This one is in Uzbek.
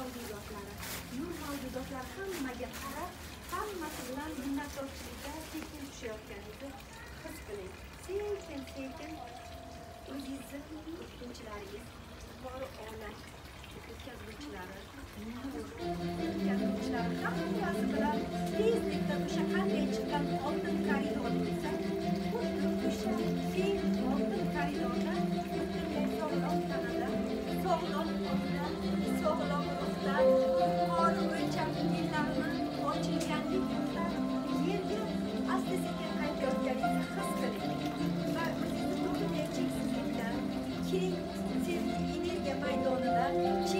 mavjudotlari nur mavjudotlar hammaga qarab hammasi bilan minnatdorchilikka tekin tushayotganingizni his qiling. Sekin sekin o'zingizni o'qituvchilaringiz bor ona o'tkazuvchilari. O'zingizni butunlay cheksizlikda keng sevgi